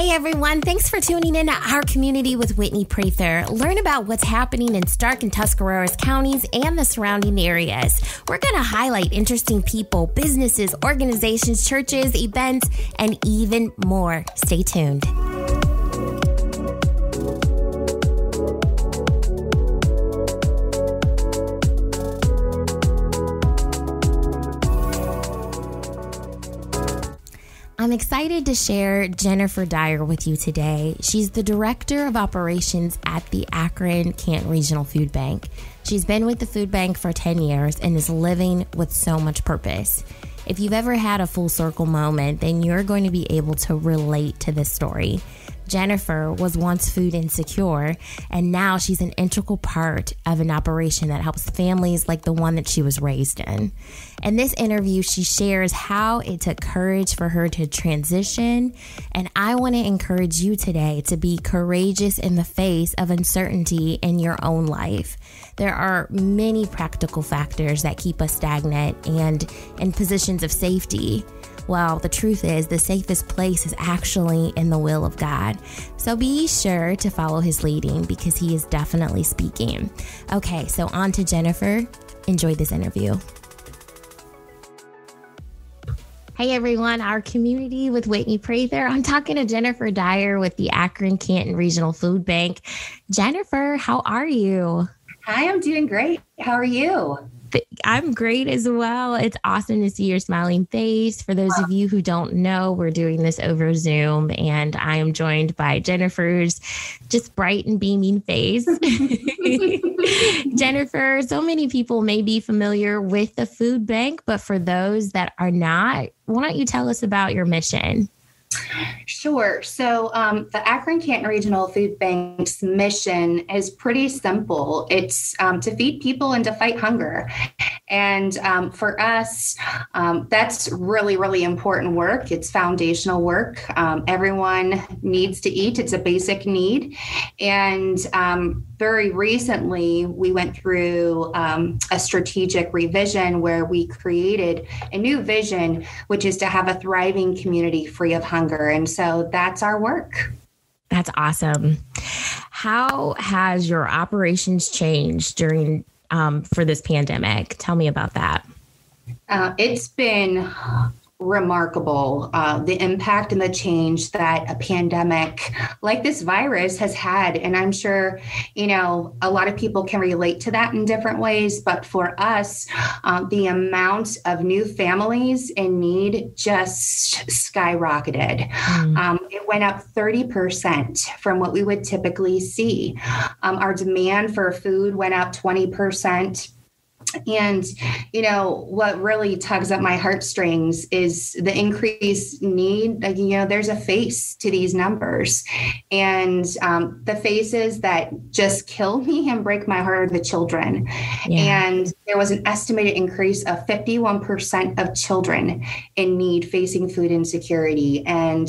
Hey everyone, thanks for tuning in to our community with Whitney Prather. Learn about what's happening in Stark and Tuscarawas counties and the surrounding areas. We're going to highlight interesting people, businesses, organizations, churches, events, and even more. Stay tuned. I'm excited to share Jennifer Dyer with you today. She's the Director of Operations at the Akron Canton Regional Food Bank. She's been with the food bank for 10 years and is living with so much purpose. If you've ever had a full circle moment, then you're going to be able to relate to this story. Jennifer was once food insecure, and now she's an integral part of an operation that helps families like the one that she was raised in. In this interview, she shares how it took courage for her to transition, and I want to encourage you today to be courageous in the face of uncertainty in your own life. There are many practical factors that keep us stagnant and in positions of safety. Well, the truth is, the safest place is actually in the will of God. So be sure to follow his leading because he is definitely speaking. Okay, so on to Jennifer. Enjoy this interview. Hey everyone, our community with Whitney Prather. I'm talking to Jennifer Dyer with the Akron Canton Regional Food Bank. Jennifer, how are you? Hi, I'm doing great. How are you? I'm great as well. It's awesome to see your smiling face. For those of you who don't know, we're doing this over Zoom, and I am joined by Jennifer's just bright and beaming face. Jennifer, so many people may be familiar with the food bank, but for those that are not, why don't you tell us about your mission? Sure. So um, the Akron Canton Regional Food Bank's mission is pretty simple. It's um, to feed people and to fight hunger. And um, for us, um, that's really, really important work. It's foundational work. Um, everyone needs to eat, it's a basic need. And um, very recently, we went through a strategic revision where we created a new vision, which is to have a thriving community free of hunger. And so that's our work. That's awesome. How has your operations changed during um, for this pandemic? Tell me about that. Uh, it's been remarkable uh, the impact and the change that a pandemic like this virus has had. And i'm sure you know a lot of people can relate to that in different ways. But for us uh, the amount of new families in need just skyrocketed. Mm. um, it went up 30% from what we would typically see. Um, our demand for food went up 20% and you know what really tugs at my heartstrings is the increased need like, you know there's a face to these numbers. And um, the faces that just kill me and break my heart are the children. Yeah. and there was an estimated increase of 51% of children in need facing food insecurity. And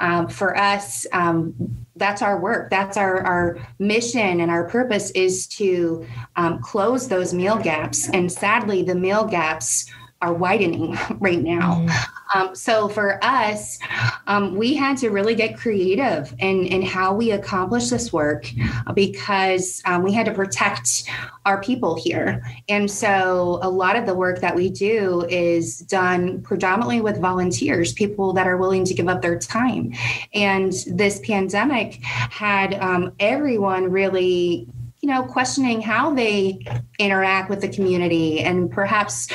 um, for us um, that's our work. That's our, our mission and our purpose is to um, close those meal gaps. And sadly the meal gaps are widening right now. Mm. Um, so for us, um, we had to really get creative in, in how we accomplish this work because um, we had to protect our people here. And so a lot of the work that we do is done predominantly with volunteers, people that are willing to give up their time. And this pandemic had um, everyone really you know, questioning how they interact with the community and perhaps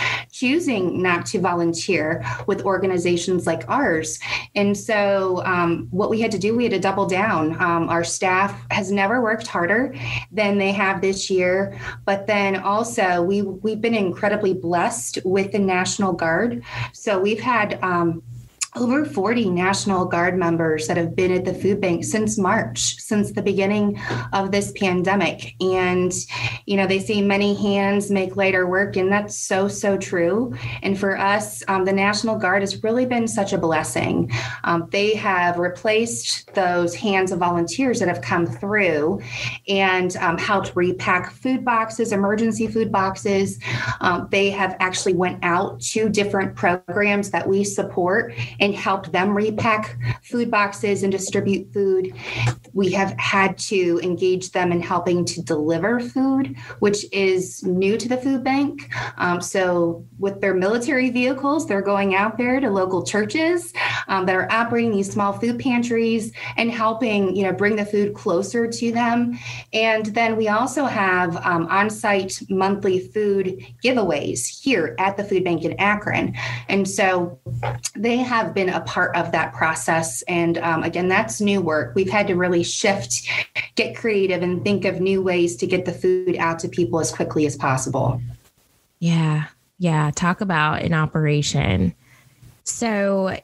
choosing not to volunteer with organizations like ours. And so, um, what we had to do, we had to double down. Um, our staff has never worked harder than they have this year. But then also, we we've been incredibly blessed with the National Guard. So we've had um, over 40 National Guard members that have been at the food bank since March, since the beginning of this pandemic. And, you know, they say many hands make lighter work, and that's so, so true. And for us, um, the National Guard has really been such a blessing. Um, they have replaced those hands of volunteers that have come through and um, helped repack food boxes, emergency food boxes. Um, they have actually went out to different programs that we support and helped them repack food boxes and distribute food. We have had to engage them in helping to deliver food, which is new to the food bank. Um, so, with their military vehicles, they're going out there to local churches um, that are operating these small food pantries and helping, you know, bring the food closer to them. And then we also have um, on-site monthly food giveaways here at the food bank in Akron, and so they have been a part of that process. And um, again, that's new work. We've had to really shift, get creative, and think of new ways to get the food out to people as quickly as possible. Yeah. Yeah. Talk about an operation. So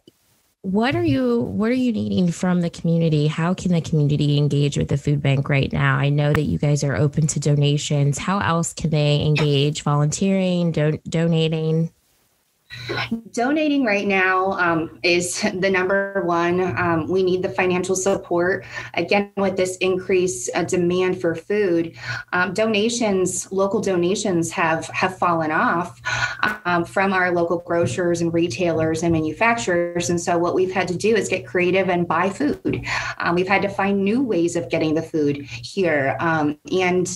what are you what are you needing from the community how can the community engage with the food bank right now i know that you guys are open to donations how else can they engage volunteering don- donating Donating right now um, is the number one. Um, we need the financial support. Again, with this increased uh, demand for food, um, donations, local donations have have fallen off um, from our local grocers and retailers and manufacturers. And so, what we've had to do is get creative and buy food. Um, we've had to find new ways of getting the food here, um, and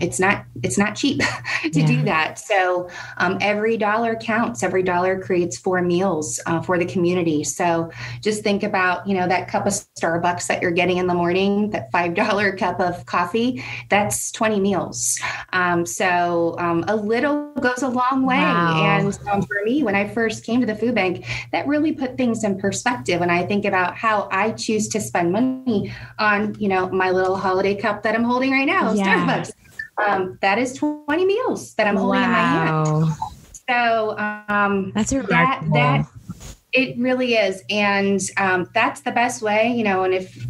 it's not it's not cheap to yeah. do that. So every dollar counts. Every dollar dollar creates four meals uh, for the community. So just think about, you know, that cup of Starbucks that you're getting in the morning, that $5 cup of coffee, that's 20 meals. Um, so um, a little goes a long way. Wow. And um, for me, when I first came to the food bank, that really put things in perspective. When I think about how I choose to spend money on, you know, my little holiday cup that I'm holding right now, yeah. Starbucks. Um, that is 20 meals that I'm holding wow. in my hand. So um, that's remarkable. That, that it really is. And um, that's the best way, you know. And if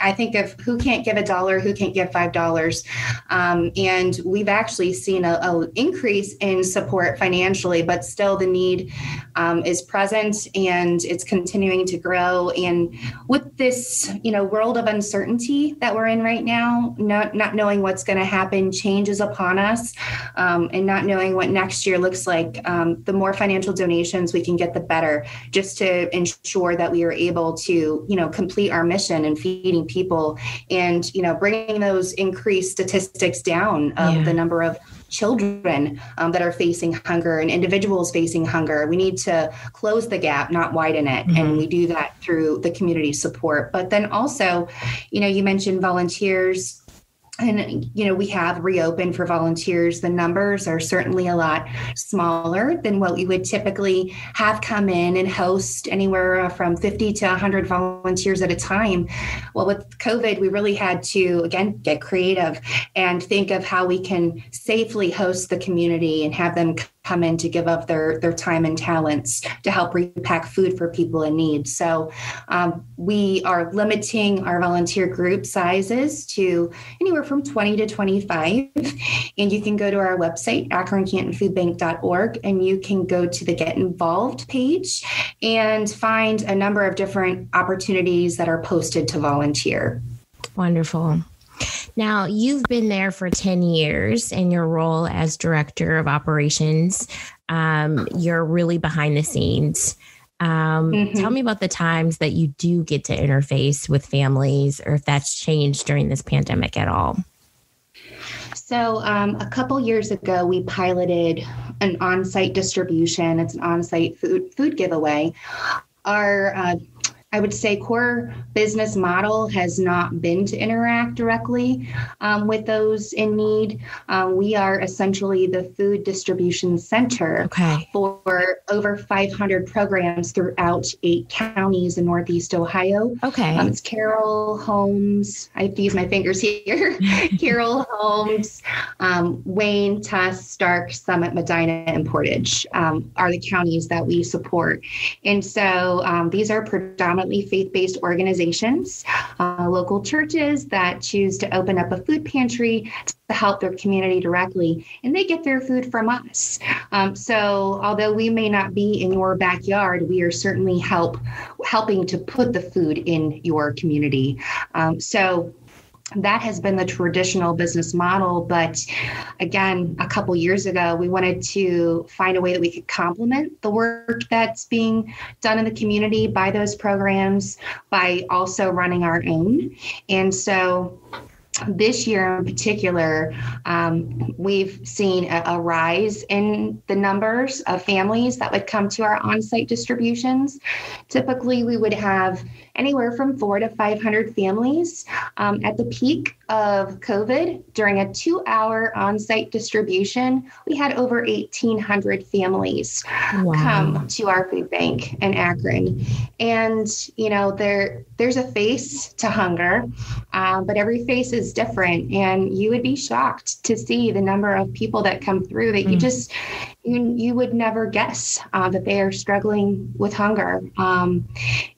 I think of who can't give a dollar, who can't give five dollars, um, and we've actually seen a, a, increase in support financially, but still the need um, is present and it's continuing to grow. And with this, you know, world of uncertainty that we're in right now, not not knowing what's going to happen, changes upon us, um, and not knowing what next year looks like, um, the more financial donations we can get, the better just to ensure that we are able to, you know, complete our mission and feeding people and, you know, bringing those increased statistics down of yeah. the number of children um, that are facing hunger and individuals facing hunger. We need to close the gap, not widen it. Mm-hmm. And we do that through the community support. But then also, you know, you mentioned volunteers and you know we have reopened for volunteers. The numbers are certainly a lot smaller than what we would typically have come in and host anywhere from 50 to 100 volunteers at a time. Well with covid we really had to again get creative and think of how we can safely host the community and have them come in to give up their their time and talents to help repack food for people in need. So um, we are limiting our volunteer group sizes to anywhere from 20 to 25. And you can go to our website, akroncantonfoodbank.org, and you can go to the Get Involved page and find a number of different opportunities that are posted to volunteer. Wonderful. Now, you've been there for 10 years in your role as director of operations. Um, you're really behind the scenes. Um, mm-hmm. Tell me about the times that you do get to interface with families or if that's changed during this pandemic at all. So, um, a couple years ago, we piloted an on site distribution, it's an on site food, food giveaway. Our uh, I would say core business model has not been to interact directly um, with those in need. Um, we are essentially the food distribution center okay. for over 500 programs throughout eight counties in Northeast Ohio. Okay. Um, it's Carroll Holmes. I have to use my fingers here. Carroll Holmes, um, Wayne, Tuss, Stark, Summit, Medina, and Portage um, are the counties that we support. And so um, these are predominantly predominantly faith based organizations, uh, local churches that choose to open up a food pantry to help their community directly, and they get their food from us. Um, so, although we may not be in your backyard, we are certainly help helping to put the food in your community. Um, so, that has been the traditional business model but again a couple years ago we wanted to find a way that we could complement the work that's being done in the community by those programs by also running our own and so this year in particular, um, we've seen a, a, rise in the numbers of families that would come to our on site distributions. Typically, we would have anywhere from four to 500 families. Um, at the peak of COVID, during a two hour on site distribution, we had over 1,800 families wow. come to our food bank in Akron. And, you know, there there's a face to hunger, uh, but every face is different. And you would be shocked to see the number of people that come through that mm. you just, you, you would never guess uh, that they are struggling with hunger. Um,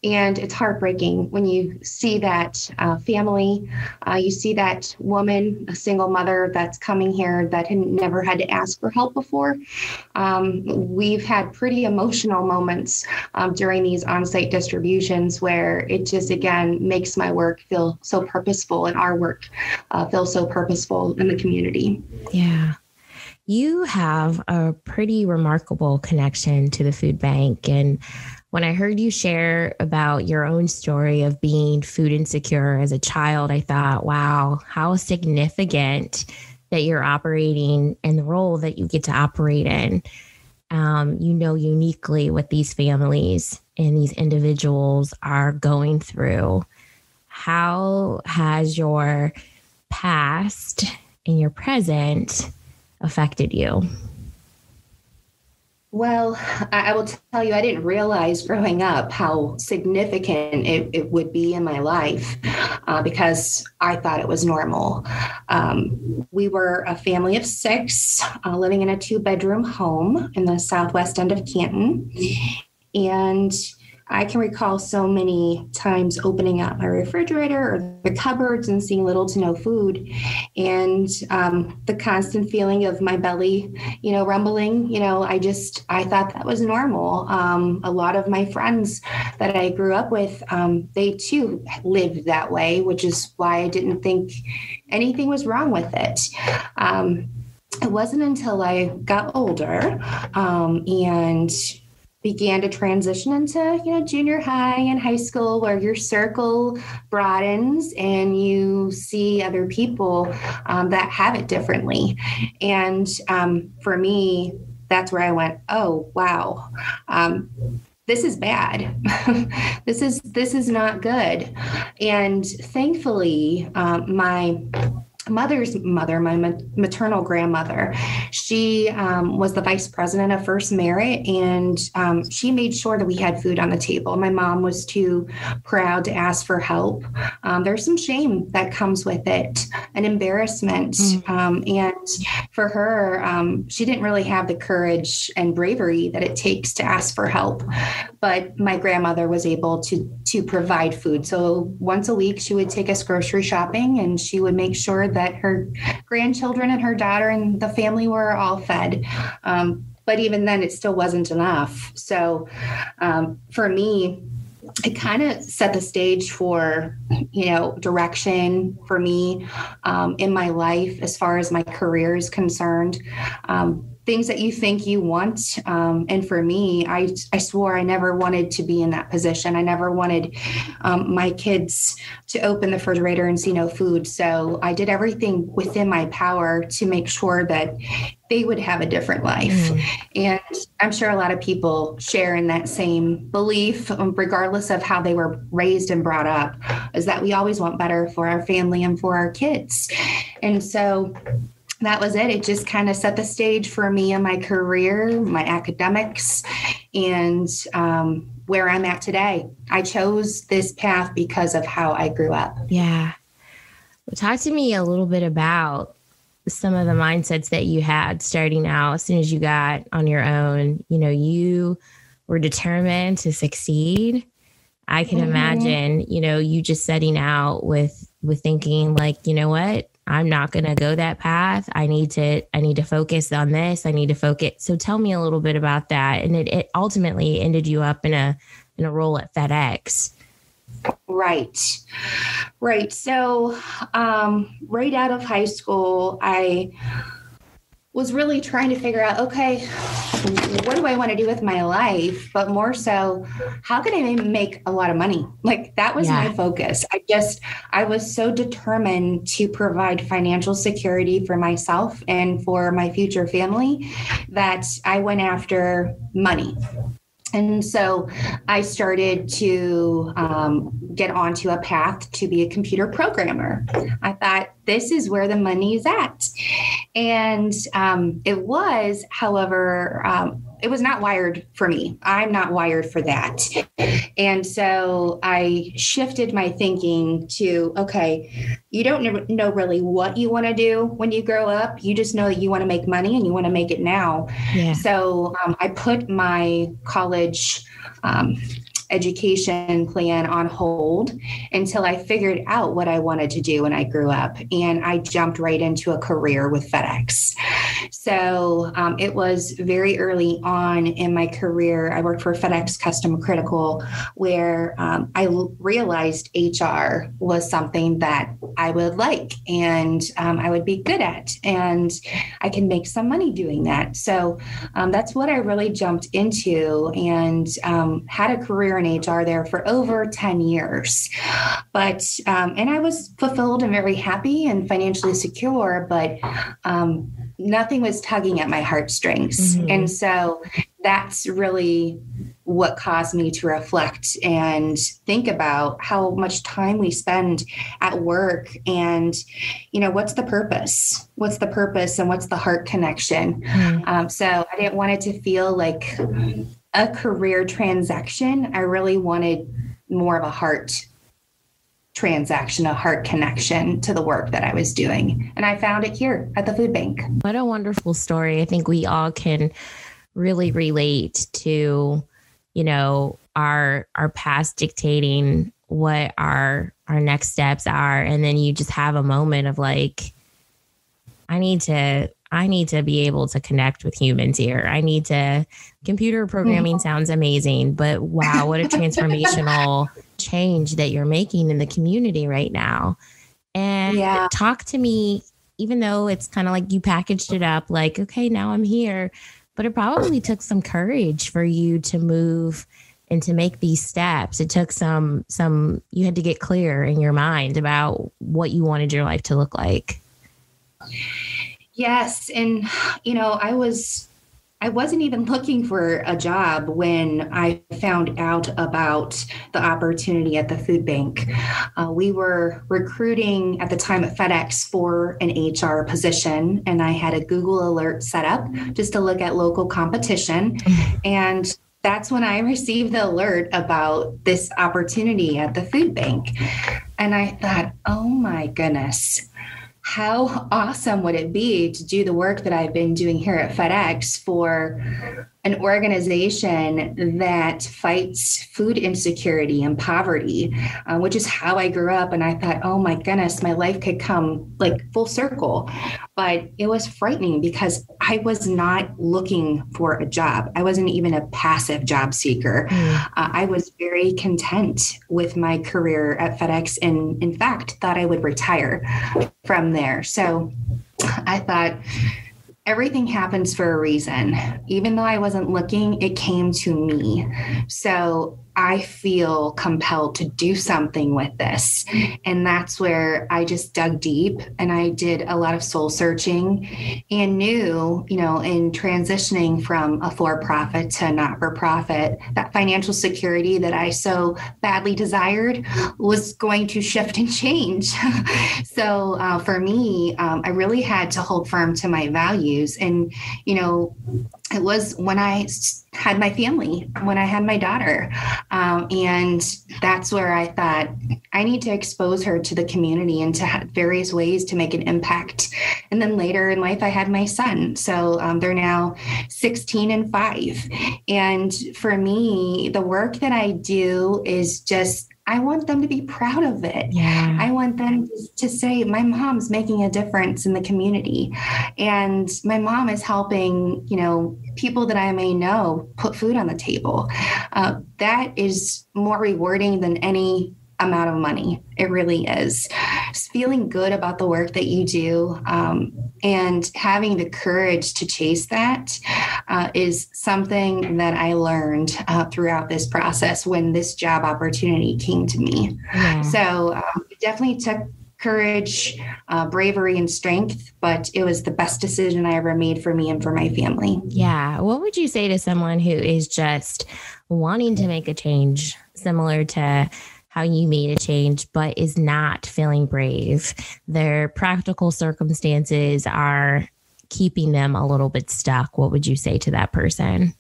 and it's heartbreaking when you see that uh, family, uh, you see that woman, a single mother that's coming here that had never had to ask for help before. Um, we've had pretty emotional moments um, during these on site distributions where it just, again, makes my work feel so purposeful and our work uh, feel so purposeful in the community. Yeah you have a pretty remarkable connection to the food bank. And when I heard you share about your own story of being food insecure as a child, I thought, wow, how significant that you're operating and the role that you get to operate in. Um, you know uniquely what these families and these individuals are going through. How has your past and your present affected you? Well, I will tell you, I didn't realize growing up how significant it, it would be in my life uh, because I thought it was normal. Um, we were a family of six uh, living in a two bedroom home in the southwest end of Canton. And I can recall so many times opening up my refrigerator or the cupboards and seeing little to no food, and um, the constant feeling of my belly, you know, rumbling. You know, I just I thought that was normal. Um, a lot of my friends that I grew up with, um, they too lived that way, which is why I didn't think anything was wrong with it um, it wasn't until I got older um, and began to transition into you know junior high and high school where your circle broadens and you see other people um, that have it differently. And um, for me that's where i went oh wow. Um, this is bad. This is this is not good. And thankfully um, my mother's mother, my maternal grandmother, she um, was the vice president of First Merit, and um, she made sure that we had food on the table. My mom was too proud to ask for help. Um, there's some shame that comes with it, an embarrassment, mm. and for her, um, she didn't really have the courage and bravery that it takes to ask for help. But my grandmother was able to to provide food. So once a week, she would take us grocery shopping, and she would make sure that her grandchildren and her daughter and the family were all fed. Um, but even then, it still wasn't enough. So um, for me, it kind of set the stage for you know direction for me um, in my life as far as my career is concerned um, things that you think you want. Um, and for me, I, I swore I never wanted to be in that position. I never wanted um, my kids to open the refrigerator and see no food. So I did everything within my power to make sure that they would have a different life. Mm. And I'm sure a lot of people share in that same belief, um, regardless of how they were raised and brought up, is that we always want better for our family and for our kids. And so that was it. It just kind of set the stage for me and my career, my academics, and um, where I'm at today. I chose this path because of how I grew up. Yeah. Well, talk to me a little bit about some of the mindsets that you had starting out as soon as you got on your own. You know, you were determined to succeed. I can mm-hmm. imagine, you know, you just setting out with with thinking like, you know what? I'm not going to go that path. I need to I need to focus on this. I need to focus. So tell me a little bit about that. And it, it ultimately ended you up in a in a role at FedEx. Right. Right. So, um, right out of high school, I was really trying to figure out okay, what do I want to do with my life? But more so, how can I make a lot of money? Like that was yeah. my focus. I just, I was so determined to provide financial security for myself and for my future family that I went after money and so I started to um, get onto a path to be a computer programmer. I thought this is where the money is at. And um, it was, however, um, it was not wired for me. I'm not wired for that. And so I shifted my thinking to okay, you don't know really what you want to do when you grow up. You just know that you want to make money and you want to make it now. Yeah. So um, I put my college um, education plan on hold until I figured out what I wanted to do when I grew up. And I jumped right into a career with FedEx. So um, it was very early on in my career. I worked for FedEx Custom Critical, where um, I realized HR was something that I would like and um, I would be good at. And I can make some money doing that. So um, that's what I really jumped into and um, had a career in HR there for over 10 years. But, um, and I was fulfilled and very happy and financially secure, but um, nothing was tugging at my heartstrings. Mm-hmm. And so that's really what caused me to reflect and think about how much time we spend at work and you know what's the purpose what's the purpose and what's the heart connection mm-hmm. um, so i didn't want it to feel like a career transaction. I really wanted more of a heart transaction, a heart connection to the work that I was doing. And I found it here at the food bank. What a wonderful story. I think we all can really relate to, you know, our our past dictating what our our next steps are and then you just have a moment of like I need to I need to be able to connect with humans here. I need to, computer programming sounds amazing, but wow, what a transformational change that you're making in the community right now. And yeah. talk to me, even though it's kind of like you packaged it up, like, okay, now I'm here. But it probably took some courage for you to move and to make these steps. It took some, some, you had to get clear in your mind about what you wanted your life to look like. Yes. And, you know, I was, I wasn't even looking for a job when I found out about the opportunity at the food bank. Uh, we were recruiting at the time at FedEx for an HR position, and I had a Google alert set up just to look at local competition. And that's when I received the alert about this opportunity at the food bank. And I thought, oh my goodness, how awesome would it be to do the work that I've been doing here at FedEx for an organization that fights food insecurity and poverty, uh, which is how I grew up. And I thought, oh my goodness, my life could come like full circle. But it was frightening because I was not looking for a job. I wasn't even a passive job seeker. Mm. Uh, I was very content with my career at FedEx and, in fact, thought I would retire from there. So I thought, everything happens for a reason. Even though I wasn't looking, it came to me. So I feel compelled to do something with this. And that's where I just dug deep and I did a lot of soul searching and knew, you know, in transitioning from a for profit to not for profit, that financial security that I so badly desired was going to shift and change. so uh, for me, um, I really had to hold firm to my values. And, you know, it was when I had my family, when I had my daughter. Um, and that's where I thought I need to expose her to the community and to various ways to make an impact. And then later in life, I had my son. So um, they're now 16 and five. And for me, the work that I do is just I want them to be proud of it. Yeah. I want them to say, my mom's making a difference in the community. And my mom is helping, you know, people that I may know put food on the table. Uh, that is more rewarding than any amount of money. It really is. Just feeling good about the work that you do um, and having the courage to chase that uh, is something that I learned uh, throughout this process when this job opportunity came to me. Yeah. So um, it definitely took courage, uh, bravery, and strength, but it was the best decision I ever made for me and for my family. Yeah. What would you say to someone who is just wanting to make a change, similar to how you made a change, but is not feeling brave. Their practical circumstances are keeping them a little bit stuck. What would you say to that person?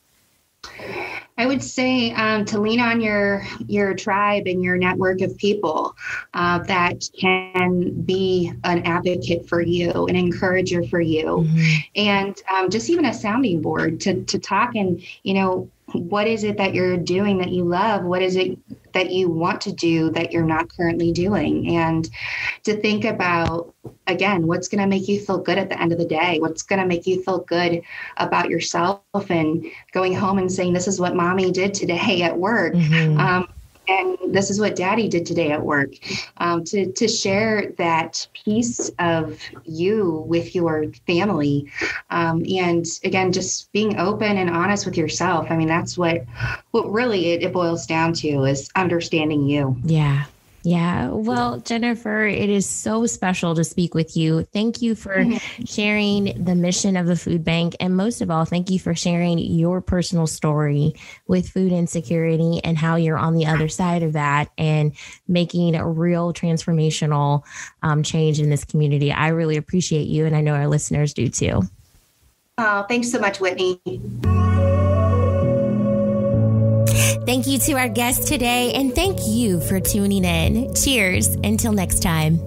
I would say um, to lean on your your tribe and your network of people uh, that can be an advocate for you, an encourager for you, mm-hmm. and um, just even a sounding board to to talk and you know what is it that you're doing that you love what is it that you want to do that you're not currently doing. And to think about again what's going to make you feel good at the end of the day? What's going to make you feel good about yourself and going home and saying this is what mommy did today at work. Mm-hmm. um, and this is what daddy did today at work um, to, to share that piece of you with your family. Um, and again just being open and honest with yourself. I mean that's what what really it, it boils down to is understanding you. Yeah yeah. Well, Jennifer, it is so special to speak with you. Thank you for mm-hmm. sharing the mission of the food bank. And most of all, thank you for sharing your personal story with food insecurity and how you're on the other side of that and making a real transformational um, change in this community. I really appreciate you. And I know our listeners do too. Oh, thanks so much, Whitney. Thank you to our guest today, and thank you for tuning in. Cheers. Until next time.